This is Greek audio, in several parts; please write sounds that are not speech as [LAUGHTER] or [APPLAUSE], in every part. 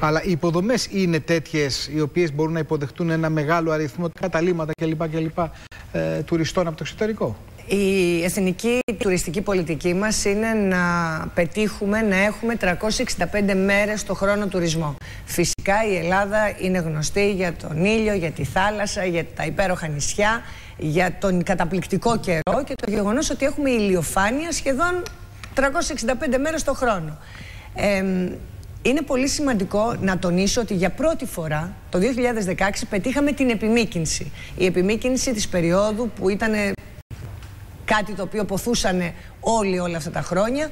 Αλλά οι υποδομές είναι τέτοιες οι οποίες μπορούν να υποδεχτούν ένα μεγάλο αριθμό καταλήμματα κλπ. κλπ ε, τουριστών από το εξωτερικό. Η εθνική τουριστική πολιτική μας είναι να πετύχουμε να έχουμε 365 μέρες το χρόνο τουρισμό. Φυσικά η Ελλάδα είναι γνωστή για τον ήλιο, για τη θάλασσα, για τα υπέροχα νησιά, για τον καταπληκτικό καιρό και το γεγονός ότι έχουμε ηλιοφάνεια σχεδόν 365 μέρες το χρόνο. Είναι πολύ σημαντικό να τονίσω ότι για πρώτη φορά το 2016 πετύχαμε την επιμήκυνση. Η επιμήκυνση της περίοδου που ήταν κάτι το οποίο ποθούσαν όλοι όλα αυτά τα χρόνια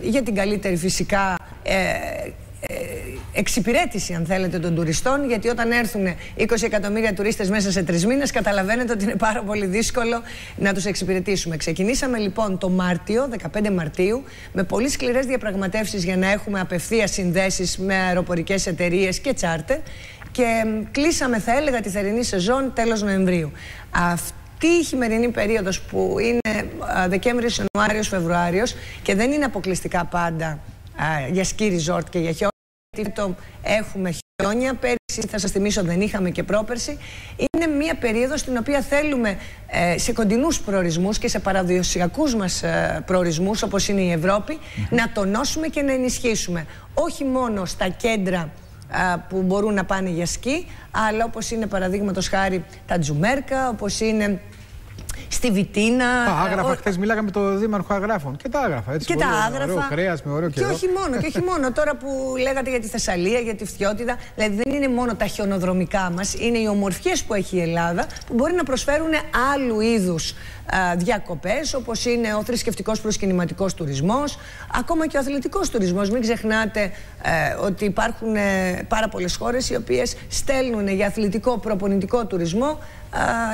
για την καλύτερη φυσικά ε, ε, εξυπηρέτηση αν θέλετε των τουριστών γιατί όταν έρθουν 20 εκατομμύρια τουρίστες μέσα σε τρεις μήνες καταλαβαίνετε ότι είναι πάρα πολύ δύσκολο να τους εξυπηρετήσουμε. Ξεκινήσαμε λοιπόν το Μάρτιο, 15 Μαρτίου με πολύ σκληρές διαπραγματεύσεις για να έχουμε απευθεία συνδέσεις με αεροπορικές εταιρείες και τσάρτερ και κλείσαμε θα έλεγα τη θερινή σεζόν τέλος Νοεμβρίου. Αυτή η χειμερινή περίοδος που είναι Δεκέμβριος, Ιανουάριος, Φεβρουάριος και δεν είναι αποκλειστικά πάντα για σκι resort και για χιόνια το έχουμε χιόνια, πέρυσι θα σας θυμίσω δεν είχαμε και πρόπερση. Είναι μια περίοδος στην οποία θέλουμε ε, σε κοντινούς προορισμούς και σε παραδοσιακούς μας ε, προορισμούς όπως είναι η Ευρώπη να τονώσουμε και να ενισχύσουμε. Όχι μόνο στα κέντρα που μπορούν να πάνε για σκι αλλά όπως είναι παραδείγματος χάρη τα Τζουμέρκα, όπως είναι στη Βιτίνα. Α, άγραφα. Ο... Χθες μιλάγαμε με τον Δήμαρχο Αγράφων. Και τα άγραφα. Έτσι, και τα άγραφα. Ωραίο κρέας με ωραίο καιρό. Και όχι μόνο, και όχι [LAUGHS] μόνο. Τώρα που λέγατε για τη Θεσσαλία, για τη Φθιώτιδα, δηλαδή δεν είναι μόνο τα χιονοδρομικά μας, είναι οι ομορφιές που έχει η Ελλάδα που μπορεί να προσφέρουν άλλου είδους διακοπές, όπως είναι ο θρησκευτικός προσκυνηματικός τουρισμός, ακόμα και ο αθλητικός τουρισμός. Μην ξεχνάτε ε, ότι υπάρχουν ε, πάρα πολλές χώρες οι οποίες στέλνουν για αθλητικό προπονητικό τουρισμό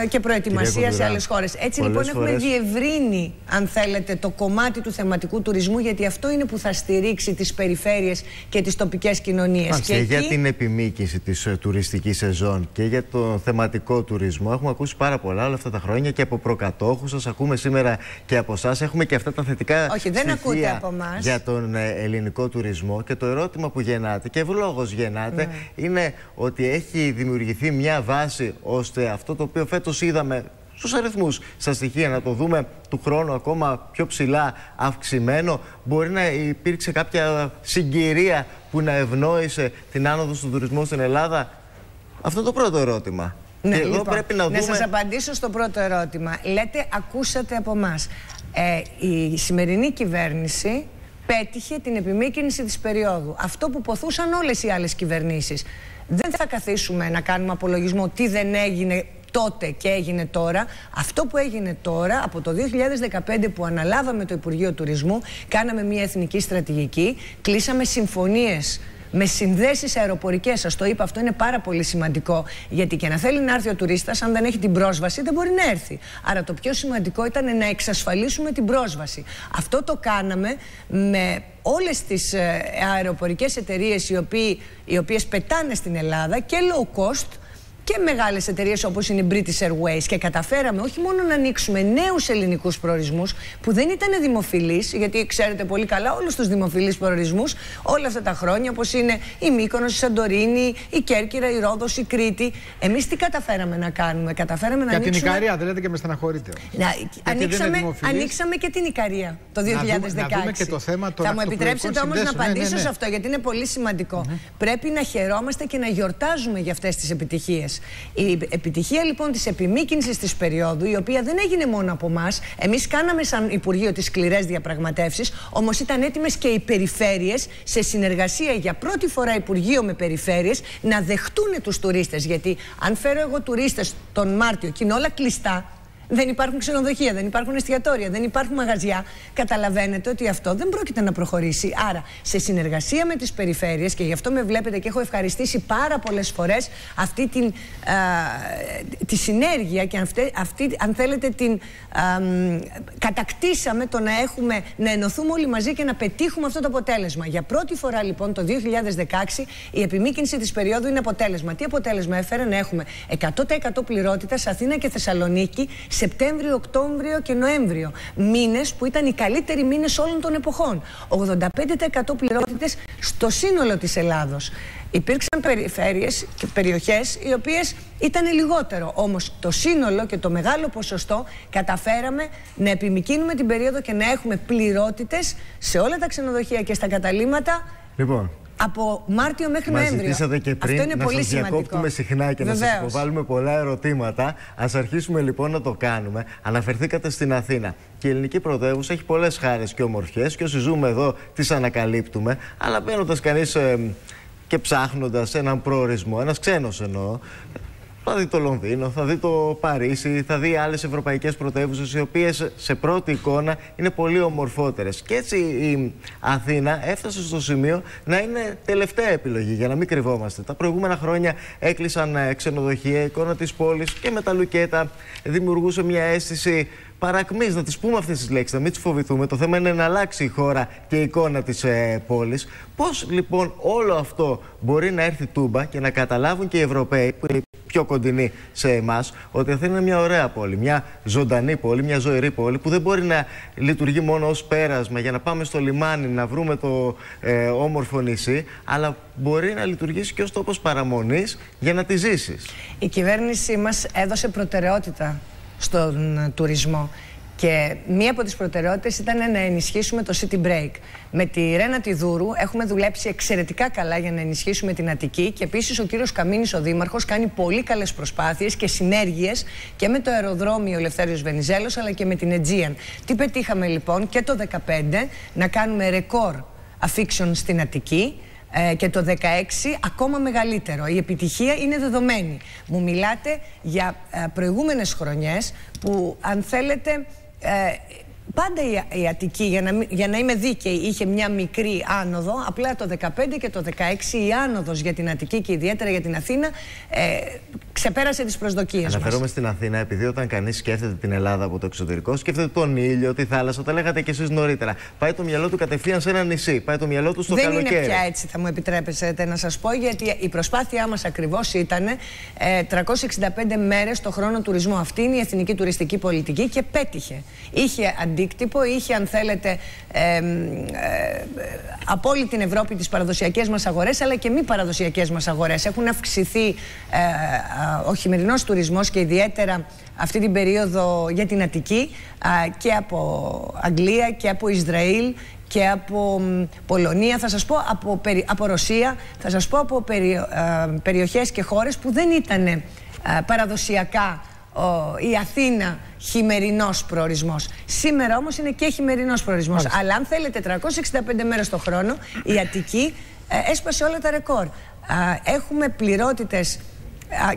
και προετοιμασία σε άλλες χώρες. Έτσι λοιπόν έχουμε διευρύνει, αν θέλετε, το κομμάτι του θεματικού τουρισμού, γιατί αυτό είναι που θα στηρίξει τις περιφέρειες και τις τοπικές κοινωνίες. Και, για την επιμήκυση της ε, τουριστικής σεζόν και για το θεματικό τουρισμό έχουμε ακούσει πάρα πολλά όλα αυτά τα χρόνια και από προκατόχους σας. Ακούμε σήμερα και από εσά. Έχουμε και αυτά τα θετικά Όχι, δεν ακούτε από εμά. Για τον ε, ελληνικό τουρισμό. Και το ερώτημα που γεννάτε και ευλόγως γεννάτε ναι. είναι ότι έχει δημιουργηθεί μια βάση ώστε αυτό το οποίο φέτος είδαμε στους αριθμούς, στα στοιχεία να το δούμε του χρόνου ακόμα πιο ψηλά αυξημένο. Μπορεί να υπήρξε κάποια συγκυρία που να ευνόησε την άνοδο του τουρισμού στην Ελλάδα. Αυτό το πρώτο ερώτημα. Ναι, και λοιπόν, πρέπει να, δούμε... να σας απαντήσω στο πρώτο ερώτημα. Λέτε ακούσατε από εμάς. Ε, η σημερινή κυβέρνηση πέτυχε την επιμήκυνση της περίοδου. Αυτό που ποθούσαν όλες οι άλλες κυβερνήσεις. Δεν θα καθίσουμε να κάνουμε απολογισμό τι δεν έγινε τότε και έγινε τώρα. Αυτό που έγινε τώρα, από το 2015 που αναλάβαμε το Υπουργείο Τουρισμού, κάναμε μια εθνική στρατηγική, κλείσαμε συμφωνίες με συνδέσεις αεροπορικές. Σας το είπα, αυτό είναι πάρα πολύ σημαντικό. Γιατί και να θέλει να έρθει ο τουρίστας, αν δεν έχει την πρόσβαση, δεν μπορεί να έρθει. Άρα το πιο σημαντικό ήταν να εξασφαλίσουμε την πρόσβαση. Αυτό το κάναμε με όλες τις ε, αεροπορικές εταιρείες οι, οι οποίες πετάνε στην Ελλάδα και low cost και μεγάλες εταιρείες όπως είναι η British Airways και καταφέραμε όχι μόνο να ανοίξουμε νέους ελληνικούς προορισμούς που δεν ήταν δημοφιλείς γιατί ξέρετε πολύ καλά όλους τους δημοφιλείς προορισμούς όλα αυτά τα χρόνια όπως είναι η Μύκονος, η Σαντορίνη, η Κέρκυρα, η Ρόδος, η Κρήτη. Εμείς τι καταφέραμε να κάνουμε, καταφέραμε να Για ανοίξουμε... την Ικαρία, δεν λέτε και με στεναχωρείτε. Να, ανοίξαμε, ανοίξαμε και την Ικαρία το 2016. Να δούμε, να δούμε και το θέμα των Θα μου επιτρέψετε όμως να ναι, απαντήσω ναι, ναι, ναι. σε αυτό γιατί είναι πολύ σημαντικό. Πρέπει να χαιρόμαστε και να γιορτάζουμε για αυτές τις επιτυχίες. Η επιτυχία λοιπόν της επιμήκυνσης της περίοδου, η οποία δεν έγινε μόνο από εμάς, εμείς κάναμε σαν Υπουργείο τις σκληρές διαπραγματεύσεις, όμως ήταν έτοιμες και οι περιφέρειες σε συνεργασία για πρώτη φορά Υπουργείο με περιφέρειες να δεχτούν τους τουρίστες. Γιατί αν φέρω εγώ τουρίστες τον Μάρτιο και είναι όλα κλειστά, δεν υπάρχουν ξενοδοχεία, δεν υπάρχουν εστιατόρια, δεν υπάρχουν μαγαζιά. Καταλαβαίνετε ότι αυτό δεν πρόκειται να προχωρήσει. Άρα, σε συνεργασία με τις περιφέρειες, και γι' αυτό με βλέπετε και έχω ευχαριστήσει πάρα πολλές φορές αυτή την, α, τη συνέργεια και αυτή, αυτή, αν θέλετε, την α, κατακτήσαμε το να, έχουμε, να ενωθούμε όλοι μαζί και να πετύχουμε αυτό το αποτέλεσμα. Για πρώτη φορά, λοιπόν, το 2016, η επιμήκυνση της περίοδου είναι αποτέλεσμα. Τι αποτέλεσμα έφερε; Να έχουμε 100% πληρότητα σε Αθήνα και Θεσσαλονίκη Σεπτέμβριο, Οκτώβριο και Νοέμβριο. Μήνες που ήταν οι καλύτεροι μήνες όλων των εποχών. 85% πληρότητες στο σύνολο της Ελλάδος. Υπήρξαν περιφέρειες και περιοχές οι οποίες ήταν λιγότερο. Όμως το σύνολο και το μεγάλο ποσοστό καταφέραμε να επιμηκύνουμε την περίοδο και να έχουμε πληρότητες σε όλα τα ξενοδοχεία και στα καταλήμματα Λοιπόν, από Μάρτιο μέχρι Μας Νοέμβριο. ζητήσατε και πριν Αυτό είναι να πολύ σας σημαντικό. διακόπτουμε συχνά και να σας Βεβαίως. υποβάλουμε πολλά ερωτήματα. Ας αρχίσουμε λοιπόν να το κάνουμε. Αναφερθήκατε στην Αθήνα. Και η ελληνική πρωτεύουσα έχει πολλές χάρες και ομορφιές και όσοι ζούμε εδώ τις ανακαλύπτουμε. Αλλά μπαίνοντας κανείς ε, και ψάχνοντας έναν προορισμό, ένας ξένος εννοώ, θα δει το Λονδίνο, θα δει το Παρίσι, θα δει άλλες ευρωπαϊκές πρωτεύουσες οι οποίες σε πρώτη εικόνα είναι πολύ ομορφότερες. Και έτσι η Αθήνα έφτασε στο σημείο να είναι τελευταία επιλογή για να μην κρυβόμαστε. Τα προηγούμενα χρόνια έκλεισαν ε, ξενοδοχεία, η εικόνα της πόλης και με τα λουκέτα δημιουργούσε μια αίσθηση παρακμής, να τις πούμε αυτές τις λέξεις, να μην τις φοβηθούμε. Το θέμα είναι να αλλάξει η χώρα και η εικόνα της ε, πόλης. Πώς λοιπόν όλο αυτό μπορεί να έρθει τούμπα και να καταλάβουν και οι Ευρωπαίοι, που είναι πιο κοντινοί σε εμάς, ότι αυτή είναι μια ωραία πόλη, μια ζωντανή πόλη, μια ζωηρή πόλη που δεν μπορεί να λειτουργεί μόνο ως πέρασμα για να πάμε στο λιμάνι να βρούμε το ε, όμορφο νησί, αλλά μπορεί να λειτουργήσει και ως τόπος παραμονής για να τη ζήσεις. Η κυβέρνησή μας έδωσε προτεραιότητα στον ε, τουρισμό. Και μία από τις προτεραιότητες ήταν να ενισχύσουμε το City Break. Με τη Ρένα Τιδούρου έχουμε δουλέψει εξαιρετικά καλά για να ενισχύσουμε την Αττική και επίσης ο κύριος Καμίνης ο Δήμαρχος κάνει πολύ καλές προσπάθειες και συνέργειες και με το αεροδρόμιο Ελευθέριος Βενιζέλος αλλά και με την Aegean. Τι πετύχαμε λοιπόν και το 2015 να κάνουμε ρεκόρ αφήξεων στην Αττική ε, και το 16 ακόμα μεγαλύτερο. Η επιτυχία είναι δεδομένη. Μου μιλάτε για ε, προηγούμενες χρονιές που αν θέλετε ε, πάντα η, η Αττική για να, μη- για να είμαι δίκαιη είχε μια μικρή άνοδο απλά το 15 και το 16 η άνοδος για την Αττική και ιδιαίτερα για την Αθήνα ε, ξεπέρασε τις προσδοκίες μας. Αναφέρομαι στην Αθήνα, επειδή όταν κανείς σκέφτεται την Ελλάδα από το εξωτερικό, σκέφτεται τον ήλιο, τη θάλασσα, τα λέγατε και εσείς νωρίτερα. Πάει το μυαλό του κατευθείαν σε ένα νησί, πάει το μυαλό του στο Δεν καλοκαίρι. είναι πια έτσι, θα μου επιτρέπετε να σας πω, γιατί η προσπάθειά μας ακριβώς ήταν ε, 365 μέρες το χρόνο τουρισμού. Αυτή είναι η εθνική τουριστική πολιτική και πέτυχε. Είχε αντίκτυπο, είχε αν θέλετε ε, ε, ε, από όλη την Ευρώπη τις παραδοσιακές μας αγορές, αλλά και μη παραδοσιακές μας αγορές. Έχουν αυξηθεί ε, α, ο χειμερινός τουρισμός και ιδιαίτερα αυτή την περίοδο για την Αττική α, και από Αγγλία και από Ισραήλ και από μ, Πολωνία, θα σας πω από, περι- από Ρωσία, θα σας πω από περι, α, περιοχές και χώρες που δεν ήταν παραδοσιακά ο, η Αθήνα χειμερινός προορισμός. Σήμερα όμως είναι και χειμερινός προορισμός. Αλλά αν θέλετε 365 μέρες το χρόνο, η Αττική ε, έσπασε όλα τα ρεκόρ. Α, έχουμε πληρότητες α,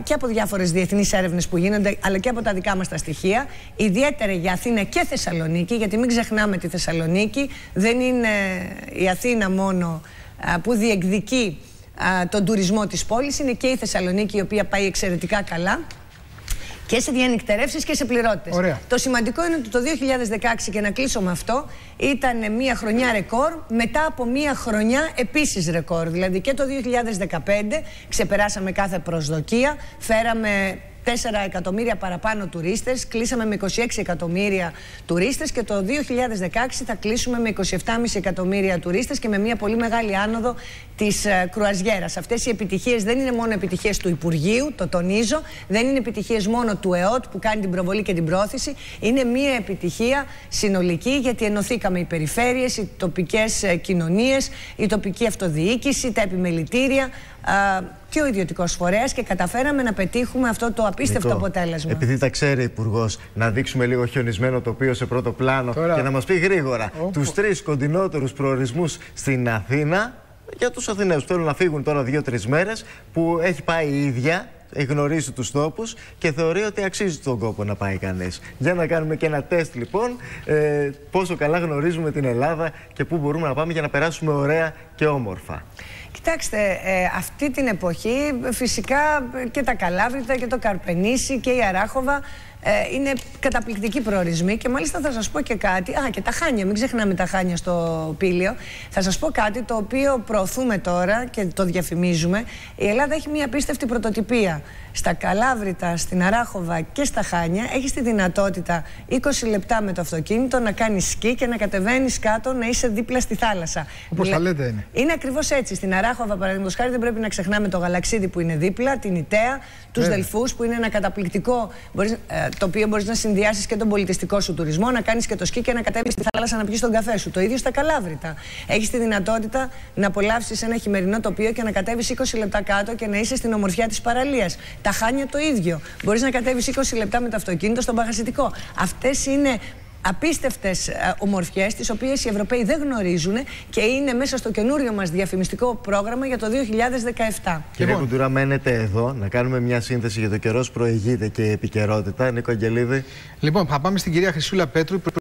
και από διάφορες διεθνείς έρευνες που γίνονται αλλά και από τα δικά μας τα στοιχεία. Ιδιαίτερα για Αθήνα και Θεσσαλονίκη γιατί μην ξεχνάμε τη Θεσσαλονίκη δεν είναι η Αθήνα μόνο α, που διεκδικεί α, τον τουρισμό της πόλης είναι και η Θεσσαλονίκη η οποία πάει εξαιρετικά καλά και σε διανυκτερεύσεις και σε πληρότητες. Ωραία. Το σημαντικό είναι ότι το 2016, και να κλείσω με αυτό, ήταν μια χρονιά ρεκόρ μετά από μια χρονιά επίσης ρεκόρ. Δηλαδή και το 2015 ξεπεράσαμε κάθε προσδοκία, φέραμε 4 εκατομμύρια παραπάνω τουρίστες, κλείσαμε με 26 εκατομμύρια τουρίστες και το 2016 θα κλείσουμε με 27,5 εκατομμύρια τουρίστες και με μια πολύ μεγάλη άνοδο της ε, κρουαζιέρας. Αυτές οι επιτυχίες δεν είναι μόνο επιτυχίες του Υπουργείου, το τονίζω, δεν είναι επιτυχίες μόνο του ΕΟΤ που κάνει την προβολή και την πρόθεση, είναι μια επιτυχία συνολική γιατί ενωθήκαμε οι περιφέρειες, οι τοπικές ε, κοινωνίες, η τοπική αυτοδιοίκηση, τα επιμελητήρια, α, και ο ιδιωτικός φορέας και καταφέραμε να πετύχουμε αυτό το απίστευτο Νικό, αποτέλεσμα. Επειδή τα ξέρει ο Υπουργός, να δείξουμε λίγο χιονισμένο τοπίο σε πρώτο πλάνο Τώρα. και να μας πει γρήγορα Όπου. τους τρεις κοντινότερους προορισμούς στην Αθήνα για τους Αθηναίους που θέλουν να φύγουν τώρα δύο-τρεις μέρες, που έχει πάει η ίδια. Έχει γνωρίσει τους τόπους και θεωρεί ότι αξίζει τον κόπο να πάει κανείς. Για να κάνουμε και ένα τεστ λοιπόν ε, πόσο καλά γνωρίζουμε την Ελλάδα και πού μπορούμε να πάμε για να περάσουμε ωραία και όμορφα. Κοιτάξτε, ε, αυτή την εποχή φυσικά και τα Καλάβρητα και το Καρπενήσι και η Αράχοβα ε, είναι καταπληκτικοί προορισμοί και μάλιστα θα σας πω και κάτι, α και τα Χάνια, μην ξεχνάμε τα Χάνια στο Πήλιο, θα σας πω κάτι το οποίο προωθούμε τώρα και το διαφημίζουμε. Η Ελλάδα έχει μια απίστευτη πρωτοτυπία. Στα Καλάβρητα, στην Αράχοβα και στα Χάνια έχεις τη δυνατότητα 20 λεπτά με το αυτοκίνητο να κάνεις σκι και να κατεβαίνεις κάτω να είσαι δίπλα στη θάλασσα. Όπως τα λέτε είναι. Είναι ακριβώς έτσι. Στην Αράχοβα, παραδείγματος χάρη, δεν πρέπει να ξεχνάμε το γαλαξίδι που είναι δίπλα, την Ιταία, τους Δελφούς που είναι ένα καταπληκτικό. Μπορείς, ε, το οποίο μπορείς να συνδυάσεις και τον πολιτιστικό σου τουρισμό, να κάνεις και το σκι και να κατέβεις στη θάλασσα να πιεις τον καφέ σου. Το ίδιο στα Καλάβρητα. Έχεις τη δυνατότητα να απολαύσεις ένα χειμερινό τοπίο και να κατέβεις 20 λεπτά κάτω και να είσαι στην ομορφιά της παραλίας. Τα χάνια το ίδιο. Μπορείς να κατέβεις 20 λεπτά με το αυτοκίνητο στον παγασιτικό. Αυτές είναι απίστευτες ομορφιές, τις οποίες οι Ευρωπαίοι δεν γνωρίζουν και είναι μέσα στο καινούριο μας διαφημιστικό πρόγραμμα για το 2017. Κύριε λοιπόν. Κουντούρα, μένετε εδώ να κάνουμε μια σύνθεση για το καιρός προηγείται και η επικαιρότητα. Νίκο Αγγελίδη. Λοιπόν, θα πάμε στην κυρία Χρυσούλα Πέτρου.